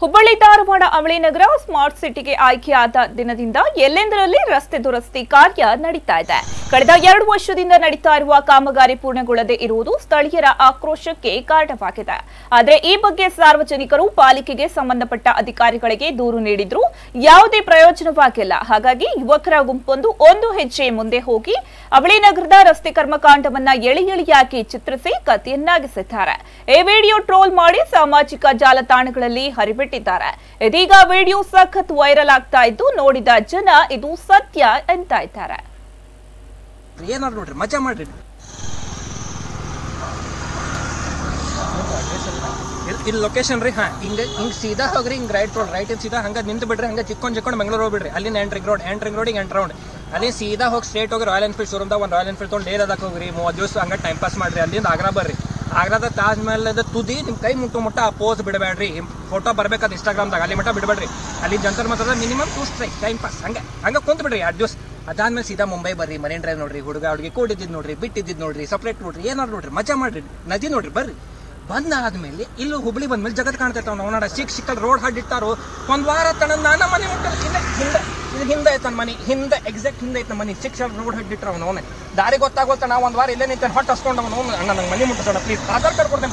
ಹುಬ್ಬಳ್ಳಿ ಧಾರವಾಡ ಅವಳಿ ನಗರ ಸ್ಮಾರ್ಟ್ ಸಿಟಿಗೆ ಆಯ್ಕೆಯಾದ ದಿನದಿಂದ ಎಲ್ಲೆಂದರಲ್ಲಿ ರಸ್ತೆ ದುರಸ್ತಿ ಕಾರ್ಯ ನಡೀತಾ ಇದೆ. ಕಳೆದ ಎರಡು ವರ್ಷದಿಂದ ನಡೀತಾ ಇರುವ ಕಾಮಗಾರಿ ಪೂರ್ಣಗೊಳ್ಳದೆ ಇರುವುದು ಸ್ಥಳೀಯರ ಆಕ್ರೋಶಕ್ಕೆ ಕಾರಣವಾಗಿದೆ. ಆದರೆ ಈ ಬಗ್ಗೆ ಸಾರ್ವಜನಿಕರು ಪಾಲಿಕೆಗೆ ಸಂಬಂಧಪಟ್ಟ ಅಧಿಕಾರಿಗಳಿಗೆ ದೂರು ನೀಡಿದ್ರು. ಯಾವುದೇ ಪ್ರಯೋಜನವಾಗಿಲ್ಲ. ಹಾಗಾಗಿ ಯುವಕರ ಗುಂಪೊಂದು ಒಂದು ಹೆಜ್ಜೆ ಮುಂದೆ ಹೋಗಿ ಅವಳಿ ನಗರದ ರಸ್ತೆ ಕರ್ಮಕಾಂಡವನ್ನ ಎಳಿ ಎಳಿಯಾಗಿ ಚಿತ್ರಿಸಿ ಕಥೆಯನ್ನಾಗಿಸಿದ್ದಾರೆ ಈ ವಿಡಿಯೋ ಟ್ರೋಲ್ ಮಾಡಿ ಸಾಮಾಜಿಕ ಜಾಲತಾಣಗಳಲ್ಲಿ ಹರಿಬಿಟ್ಟಿದ್ದಾರೆ. ಇದೀಗ ವಿಡಿಯೋ ಸಖತ್ ವೈರಲ್ ಆಗ್ತಾ ಇದ್ದು ನೋಡಿದ ಜನ ಇದು ಸತ್ಯ ಅಂತ ಇದ್ದಾರೆ ಏನಾರು ನೋಡ್ರಿ, ಮಜಾ ಮಾಡ್ರಿ. ಇಲ್- ಇಲ್ಲಿ ಲೊಕೇಶನ್ ರೀ, ಹಾ, ಹಿಂಗ, ಹಿಂಗೆ ಸೀದಾ ಹೋಗ್ರಿ, ಹಿಂಗೆ ರೈಟ್ ರೋಡ್ ರೈಟ್ ಸೀದಾ ಹಂಗ ನಿಂತು ಬಿಡ್ರಿ, ಹಂಗೆ ಚಿಕ್ಕೊಂಡು ಚಿಕ್ಕೊಂಡು ಬೆಂಗಳೂರು ಹೋಗ್ಬಿಡ್ರಿ. ಅಲ್ಲಿನ ಎಂಟ್ರಿಂಗ್ ರೋಡ್ ಎಂಟ್ರಿಂಗ್ ರೋಡಿಗೆ ಎಂಟ್ ರೌಂಡ್ ಅಲ್ಲಿ ಸೀದಾ ಹೋಗಿ ಸ್ಟ್ರೇಟ್ ಹೋಗಿ ರಾಯಲ್ ಎನ್ಫೀಲ್ಡ್ ಶೋರೂಮ್ದಾಗ ಒಂದು ರಾಯಲ್ ಎನ್ಫೀಲ್ಡ್ ತೊಗೊಂಡು ಏರದಕ್ಕೆ ಹೋಗ್ರಿ ಮೂವತ್ತು ದಿವಸ ಹಂಗ ಟೈಮ್ ಪಾಸ್ ಮಾಡ್ರಿ, ಅಲ್ಲಿಂದ ಆಗ್ರಾ ಬರ್ರಿ. ಆಗ್ರಾದ ತಾಜ್ ಮಹಲ್ದ ತುದಿ ನಿಮ್ ಕೈ ಮುಟ್ಟು ಮುಟ್ಟ ಆ ಪೋಸ್ ಬಿಡಬೇಡ್ರಿ ಫೋಟೋ ಬರ್ಬೇಕಾದ ಇನ್ಸ್ಟಾಗ್ರಾಮ್ದಾಗ ಅಲ್ಲಿ ಮಟ್ಟ ಬಿಡಬೇಡ್ರಿ. ಅಲ್ಲಿ ಜಂತರ್ ಮಾತ್ರ minimum two strike time pass ಹಂಗೆ ಹಂಗೆ ಕುಂತ್ ಬಿಡ್ರಿ ಎರಡು ದಿವಸ. ಅದಾದ್ಮೇಲೆ ಸೀದಾ ಮುಂಬೈ ಬರ್ರಿ, ಮರೀನ್ ಡ್ರೈವ್ ನೋಡ್ರಿ, ಹುಡುಗ ಹುಡುಗಿ ಕೂಡಿದ್ದು ನೋಡ್ರಿ ಬಿಟ್ಟಿದ್ದು ನೋಡ್ರಿ ಸಪ್ರೇಟ್ ನೋಡ್ರಿ ಏನಾರು ನೋಡ್ರಿ, ಮಜಾ ಮಾಡ್ರಿ, ನದಿ ನೋಡ್ರಿ, ಬರ್ರಿ. ಬಂದಾದ್ಮೇಲೆ ಇಲ್ಲೂ ಹುಬ್ಳಿ ಬಂದ್ಮೇಲೆ ಜಗತ್ ಕಾಣ್ತೈತೆ ಅವ್ನು ನೋಡ ಸಿಕ್ ಸಿಕ್ಕಲ್ ರೋಡ್ ಹಡ್ಡಿಟ್ಟಾರು ಒಂದ್ ವಾರ ತನ ನಾನ ಮನೆ ಮುಟ್ಟ ಹಿಂದೆ ಹಿಂದೆ ಇದು ಹಿಂದೆ ನನ್ನ ಮನೆ, ಹಿಂದೆ ಎಕ್ಸಾಕ್ಟ್ ಹಿಂದೆ ಐತೆ ನಮ್ಮ ಮನೆ ಸಿಕ್ಸ್ ರೋಡ್ ಹಡ್ಡಿಟ್ರ ಅವನು ಅವನೇ. ದಾರಿ ಗೊತ್ತಾಗೋತ ನಾವು ಒಂದ್ ವಾರ ಇಲ್ಲೇ ನಿಂತ ಹೊಟ್ಟು ಹಸ್ಕೊಂಡು ಅವನು ನಂಗೆ ಮನೆ ಮುಟ್ಟಿಸೋಣ ಪ್ಲೀಸ್ ಆಧಾರ್ ಕಾರ್ಡ್ ಕೊಡ್ತೇನೆ